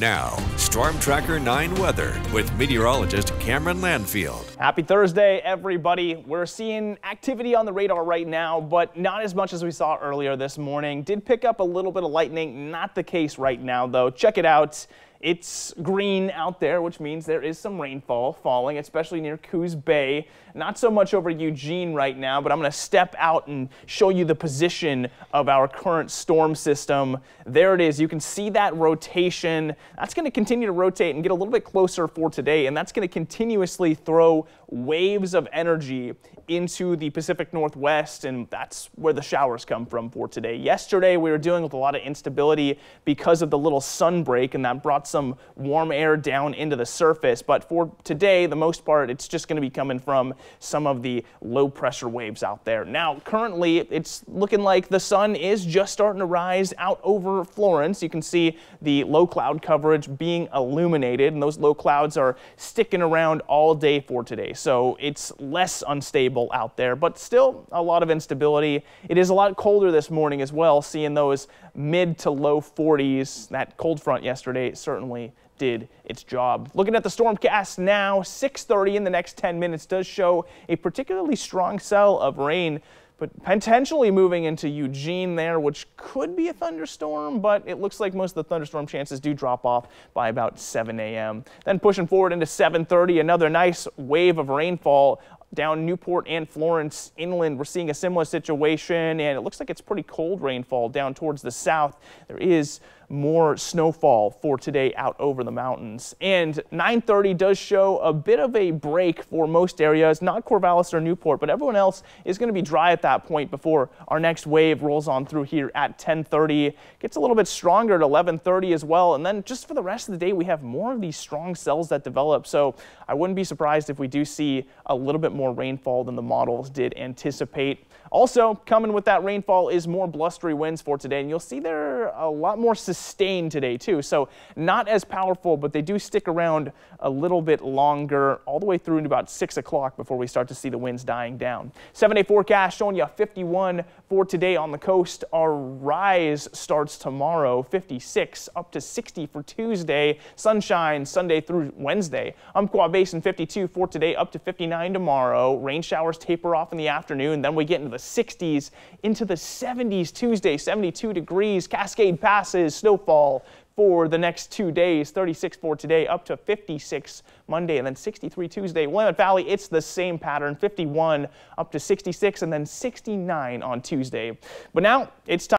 Now, Storm Tracker 9 weather with meteorologist Cameron Landfield. Happy Thursday, everybody. We're seeing activity on the radar right now, but not as much as we saw earlier this morning. Did pick up a little bit of lightning. Not the case right now, though. Check it out. It's green out there, which means there is some rainfall falling, especially near Coos Bay. Not so much over Eugene right now, but I'm going to step out and show you the position of our current storm system. There it is. You can see that rotation. That's going to continue to rotate and get a little bit closer for today, and that's going to continuously throw waves of energy into the Pacific Northwest, and that's where the showers come from for today. Yesterday, we were dealing with a lot of instability because of the little sun break, and that brought some warm air down into the surface. But for today, the most part, it's just going to be coming from some of the low pressure waves out there. Now, currently, it's looking like the sun is just starting to rise out over Florence. You can see the low cloud coverage being illuminated, and those low clouds are sticking around all day for today. So it's less unstable out there, but still a lot of instability. It is a lot colder this morning as well, seeing those mid to low 40s. That cold front yesterday certainly did its job. Looking at the stormcast now, 6.30 in the next 10 minutes does show a particularly strong cell of rain but potentially moving into Eugene there, which could be a thunderstorm, but it looks like most of the thunderstorm chances do drop off by about 7 a.m. Then pushing forward into 7.30, another nice wave of rainfall down Newport and Florence inland. We're seeing a similar situation, and it looks like it's pretty cold rainfall down towards the south. There is more snowfall for today out over the mountains. And 930 does show a bit of a break for most areas, not Corvallis or Newport, but everyone else is going to be dry at that point before our next wave rolls on through here at 1030. Gets a little bit stronger at 1130 as well. And then just for the rest of the day, we have more of these strong cells that develop. So I wouldn't be surprised if we do see a little bit more rainfall than the models did anticipate. Also coming with that rainfall is more blustery winds for today. And you'll see they're a lot more sustained today too. So not as powerful, but they do stick around a little bit longer all the way through to about 6 o'clock before we start to see the winds dying down. Seven day forecast showing you 51 for today on the coast. Our rise starts tomorrow, 56 up to 60 for Tuesday. Sunshine Sunday through Wednesday. Umpqua Basin 52 for today, up to 59 tomorrow. Rain showers taper off in the afternoon. Then we get into the 60s, into the 70s Tuesday, 72 degrees. Cascade passes, snowfall for the next two days 36 for today up to 56 Monday and then 63 Tuesday. Willamette Valley it's the same pattern 51 up to 66 and then 69 on Tuesday. But now it's time